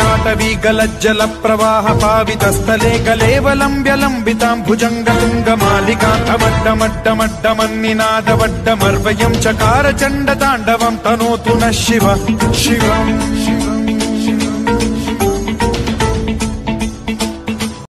टवीकलज्जलप्रवाहपावितस्थले पावितस्थले व्यलम्बिताम् भुजङ्गमालिकामड्डमड्डमन्निनादमड्डमर्वयम् चकारचण्डताण्डवम् तनोतु नः शिव। शिवम्।